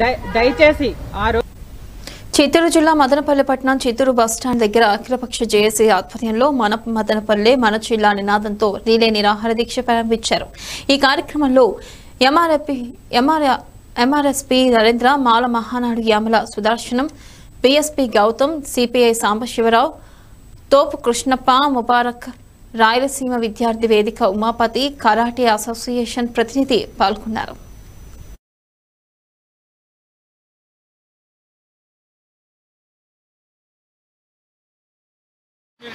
దయచేసి ఆ చిత్తూరు జిల్లా మదనపల్లి పట్టణం చిత్తూరు బస్టాండ్ దగ్గర అఖిలపక్ష జేఏసీ ఆధ్వర్యంలో మన మదనపల్లె మన జిల్లా నినాదంతో రీలే నిరాహార దీక్ష ప్రారంభించారు. ఈ కార్యక్రమంలో MRAP MR MRSP Narendra Mala Mahanadu Yamala Sudarshanam PSP Gautam CPI Sambasivarao తోపు కృష్ణప్ప ముబారక్ రాయలసీమ విద్యార్థి వేదిక ఉమాపతి కరాటే అసోసియేషన్ ప్రతినిధి పాల్గొన్నారు.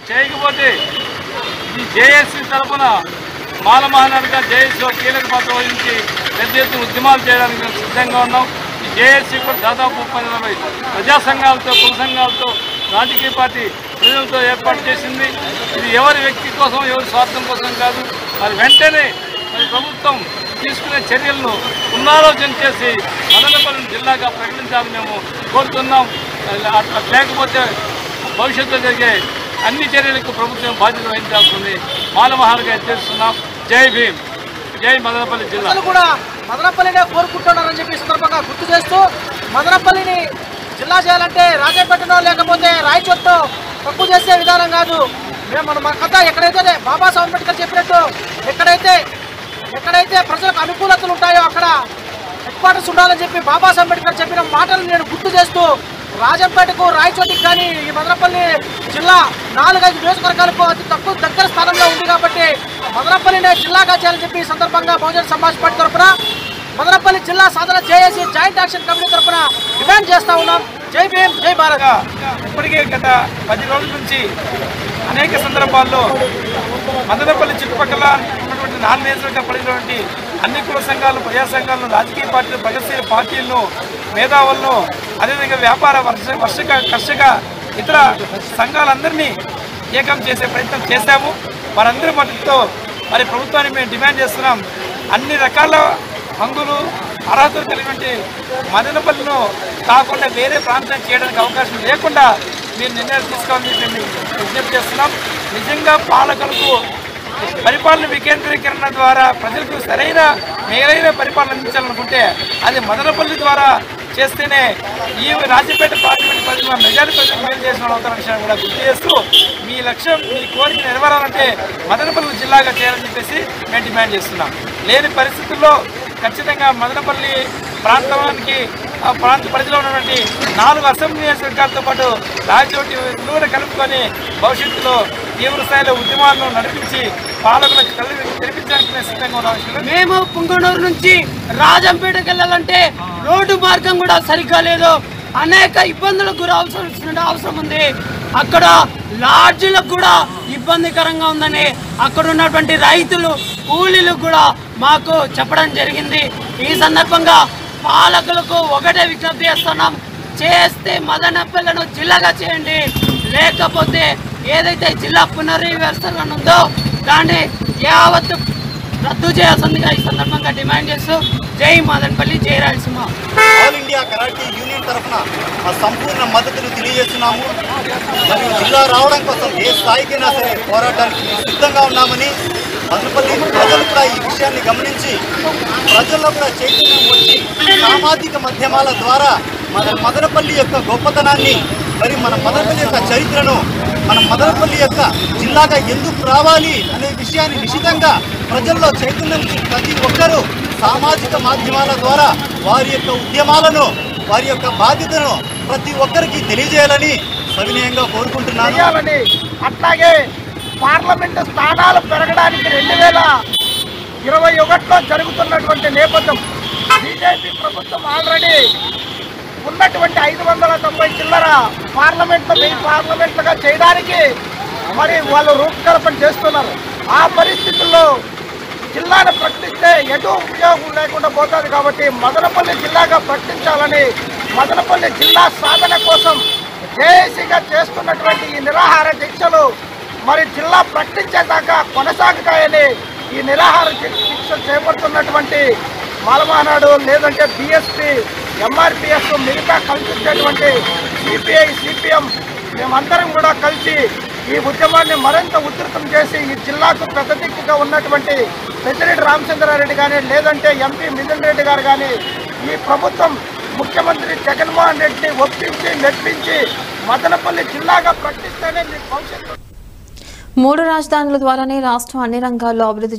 చేయకపోతే ఈ జేఏసీ తరఫున మాల మహానాడుగా జేఏసీలో కీలక పాత్ర వహించి పెద్ద ఎత్తున ఉద్యమాలు చేయడానికి మేము సిద్ధంగా ఉన్నాం. ఈ జేఏసీ కూడా దాదాపు ముప్పై నలభై ప్రజా సంఘాలతో కుల సంఘాలతో రాజకీయ పార్టీ ప్రజలతో ఏర్పాటు చేసింది. ఇది ఎవరి వ్యక్తి కోసం ఎవరి స్వార్థం కోసం కాదు. మరి వెంటనే మరి ప్రభుత్వం తీసుకునే చర్యలను పునరాలోచన చేసి అనంతపురం జిల్లాగా ప్రకటించాలని మేము కోరుతున్నాం. అట్లా లేకపోతే భవిష్యత్తులో జరిగే అన్ని చర్యలకు ప్రభుత్వం బాధ్యత వహించాల్సింది. మాలమహాలుగా హెచ్చరిస్తున్నాం జై భీమ్. జై మదనపల్లి జిల్లా. కూడా మదనపల్లినే కోరుకుంటున్నారని చెప్పి సందర్భంగా గుర్తు చేస్తూ మదనపల్లిని జిల్లా చేయాలంటే రాజేపేటనో లేకపోతే రాయచోట్లో తక్కువ చేసే విధానం కాదు. మేము మన మన కథ ఎక్కడైతే బాబాసాహెబ్ అంబేద్కర్ చెప్పినట్టు ఎక్కడైతే ఎక్కడైతే ప్రజలకు అనుకూలతలు ఉంటాయో అక్కడ హెడ్ క్వార్టర్స్ ఉండాలని చెప్పి బాబాసాహెబ్ అంబేద్కర్ చెప్పిన మాటలు నేను గుర్తు చేస్తూ రాజంపేటకు రాయచోటికి కానీ ఈ మదనపల్లి జిల్లా నాలుగైదు నియోజకవర్గాలకు అతి తక్కువ దగ్గర స్థానంలో ఉంది కాబట్టి మదనపల్లినే జిల్లాగా చేయాలని చెప్పి సందర్భంగా బహుజన సమాజ్ పార్టీ తరఫున మదనపల్లి జిల్లా సాధన జేఏసీ జాయింట్ యాక్షన్ కమిటీ తరఫున డిమాండ్ చేస్తా ఉన్నాం. జై భీమ్ జై భారత్. ఇప్పటికే గత పది రోజుల నుంచి అనేక సందర్భాల్లో మదనపల్లి చుట్టుపక్కల ఉన్నటువంటి నాలుగు నియోజకవర్గ పరిధిలోని అన్ని కుల సంఘాలు ప్రజా సంఘాలను రాజకీయ పార్టీలు ప్రగతిశీల పార్టీలను మేధావులను అదేవిధంగా వ్యాపార వర్ష వర్షక కర్షక ఇతర సంఘాలందరినీ ఏకం చేసే ప్రయత్నం చేశాము. వారందరి మద్దతుతో మరి ప్రభుత్వాన్ని మేము డిమాండ్ చేస్తున్నాం. అన్ని రకాల హంగులు అర్హతలు కలిగినటువంటి మదనపల్లిను కాకుండా వేరే ప్రాంతం చేయడానికి అవకాశం లేకుండా మీరు నిర్ణయాలు తీసుకోవాలని మేము విజ్ఞప్తి చేస్తున్నాం. నిజంగా పాలకులకు పరిపాలన వికేంద్రీకరణ ద్వారా ప్రజలకు సరైన మేలైన పరిపాలన అందించాలనుకుంటే అది మదనపల్లి ద్వారా చేస్తేనే ఈ రాజపేట పార్లమెంట్ పరిధిలో మెజారిటీ ప్రజలు మేలు చేసిన వాళ్ళు అవుతారన్న విషయాన్ని కూడా గుర్తు చేస్తూ మీ లక్ష్యం మీ కోరిక నెరవేరాలంటే మదనపల్లి జిల్లాగా చేయాలని చెప్పేసి మేము డిమాండ్ చేస్తున్నాం. లేని పరిస్థితుల్లో ఖచ్చితంగా మదనపల్లి ప్రాంతానికి ఆ ప్రాంత పరిధిలో ఉన్నటువంటి నాలుగు అసెంబ్లీ నియోజకవర్గాలతో పాటు రాజోటి నూనె కలుపుకొని భవిష్యత్తులో తీవ్ర స్థాయిలో ఉద్యమాలను నడిపించి పాలకులకు కళ్ళు మేము పుంగనూరు నుంచి రాజంపేటకి వెళ్ళాలంటే రోడ్డు మార్గం కూడా సరిగ్గా లేదు. అనేక ఇబ్బందులకు గురవలసిన అవసరం ఉంది. అక్కడ లాడ్జీలకు కూడా ఇబ్బందికరంగా ఉందని అక్కడ ఉన్నటువంటి రైతులు కూలీలు కూడా మాకు చెప్పడం జరిగింది. ఈ సందర్భంగా పాలకులకు ఒకటే విజ్ఞప్తి చేస్తున్నాం. చేస్తే మదనపల్లను జిల్లాగా చేయండి. లేకపోతే ఏదైతే జిల్లా పునర్వ్యవస్థలను ఉందో దాన్ని యావత్తు రద్దు చేయాల్సిందిగా ఈ సందర్భంగా డిమాండ్ చేస్తూ జై మదనపల్లి జై Rayalaseema. All India karate union తరఫున మా సంపూర్ణ మద్దతును తెలియజేస్తున్నాము. మరియు జిల్లా రావడం కోసం ఏ స్థాయికైనా సరే పోరాటానికి సిద్ధంగా ఉన్నామని మదనపల్లి ప్రజలు కూడా ఈ విషయాన్ని గమనించి ప్రజల్లో కూడా చైతన్యం వచ్చి సామాజిక మాధ్యమాల ద్వారా మన మదనపల్లి యొక్క గొప్పతనాన్ని మరి మన మదనపల్లి యొక్క చరిత్రను మన మదనపల్లి యొక్క జిల్లాగా ఎందుకు రావాలి అనే విషయాన్ని నిశ్చితంగా ప్రజల్లో చైతన్యం ప్రతి ఒక్కరూ సామాజిక మాధ్యమాల ద్వారా వారి యొక్క ఉద్యమాలను వారి యొక్క బాధ్యతను ప్రతి ఒక్కరికి తెలియజేయాలని సవినయంగా కోరుకుంటున్నాను. అట్లాగే పార్లమెంటు స్థానాలు పెరగడానికి రెండు వేల ఇరవై ఒకటిలో జరుగుతున్నటువంటి నేపథ్యం బీజేపీ ప్రభుత్వం ఆల్రెడీ ఉన్నటువంటి ఐదు వందల తొంభై చిల్లర పార్లమెంట్లో వెయ్యి పార్లమెంట్లుగా చేయడానికి మరి వాళ్ళు రూపకల్పన చేస్తున్నారు. ఆ పరిస్థితుల్లో జిల్లాను ప్రకటిస్తే ఎటు ఉపయోగం లేకుండా పోతుంది కాబట్టి మదనపల్లి జిల్లాగా ప్రకటించాలని మదనపల్లి జిల్లా సాధన కోసం జేఏసీగా చేస్తున్నటువంటి ఈ నిరాహార దీక్షలు మరి జిల్లా ప్రకటించేదాకా కొనసాగుతాయని ఈ నిరాహార దీక్ష చేపడుతున్నటువంటి మాలమానాడు లేదంటే బిఎస్పి ఎంఆర్పిఎస్ మిగతా కల్పించేటువంటి సిపిఐ సిపిఎం మేమందరం కూడా కలిసి ఈ ఉద్యమాన్ని మరింత ఉధృతం చేసి ఈ జిల్లాకు పెద్ద దిక్కుగా ఉన్నటువంటి పెద్దిరెడ్డి రామచంద్రారెడ్డి కానీ లేదంటే ఎంపీ మిథున్ రెడ్డి గారు కానీ ఈ ప్రభుత్వం ముఖ్యమంత్రి జగన్మోహన్ రెడ్డిని ఒప్పించి మెప్పించి మదనపల్లి జిల్లాగా ప్రకటిస్తేనే మీ భవిష్యత్తు. మూడు రాజధానుల ద్వారానే రాష్ట్రం అన్ని రంగాల్లో అభివృద్ధి